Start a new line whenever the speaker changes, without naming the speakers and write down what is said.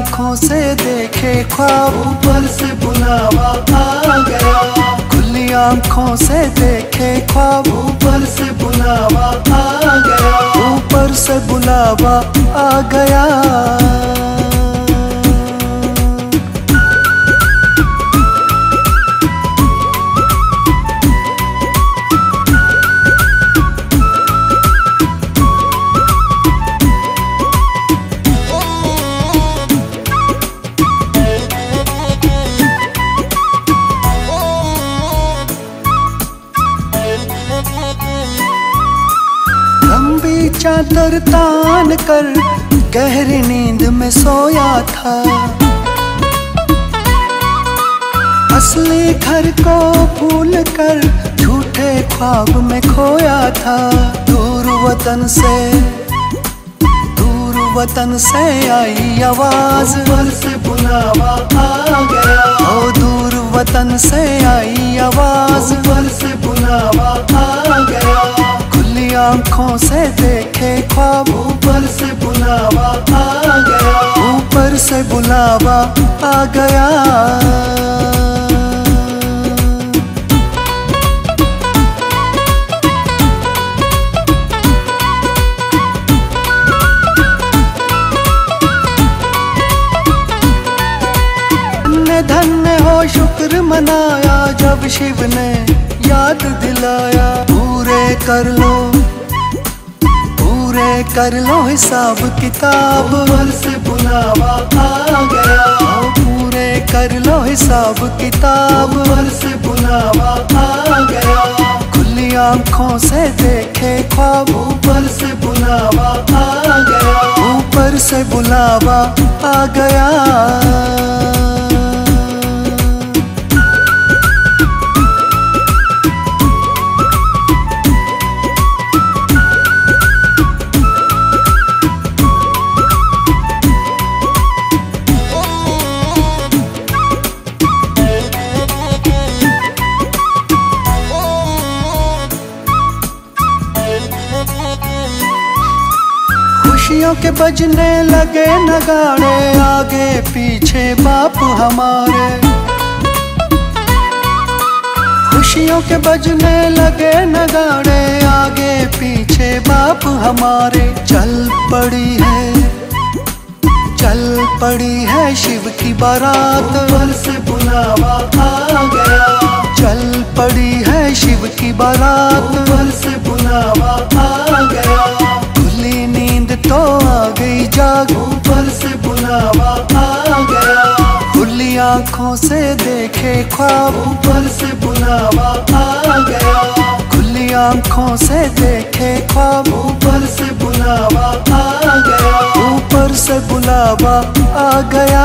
आँखों से देखे ख्वाब।
ऊपर से बुलावा आ गया।
खुली आँखों से देखे ख्वाब।
ऊपर से बुलावा आ गया।
ऊपर से बुलावा आ गया। चादर तान कर गहरी नींद में सोया था। असली घर को भूल कर झूठे ख्वाब में खोया था। दूर वतन से दूर वतन से आई आवाज़।
से बुलावा आ गया।
ओ दूर वतन से आई आवाज़।
से बुलावा आ
आँखों से देखे ख्वाब।
ऊपर से बुलावा आ गया।
ऊपर से बुलावा आ गया। धन्य धन्य हो शुक्र मनाया जब शिव ने याद दिलाया। पूरे कर लो। कर लो हिसाब किताब।
उमर से बुलावा आ गया।
आओ पूरे कर लो हिसाब किताब।
उमर से बुलावा आ गया।
खुली आँखों से देखे ख्वाब।
ऊपर से बुलावा आ गया।
ऊपर से बुलावा आ गया। खुशियों के बजने लगे नगाड़े आगे पीछे बाप हमारे। खुशियों के बजने लगे नगाड़े आगे पीछे बाप हमारे। चल पड़ी है चल पड़ी है शिव की बारात।
ऊपर से बुलावा आ गया।
चल पड़ी है शिव की बारात।
ऊपर से बुलावा
तो आ गई जाग।
ऊपर से बुलावा आ गया।
खुली आँखों से देखे ख्वाब।
ऊपर से बुलावा आ गया।
खुली आँखों से देखे ख्वाब।
ऊपर से बुलावा आ गया।
ऊपर से बुलावा आ गया।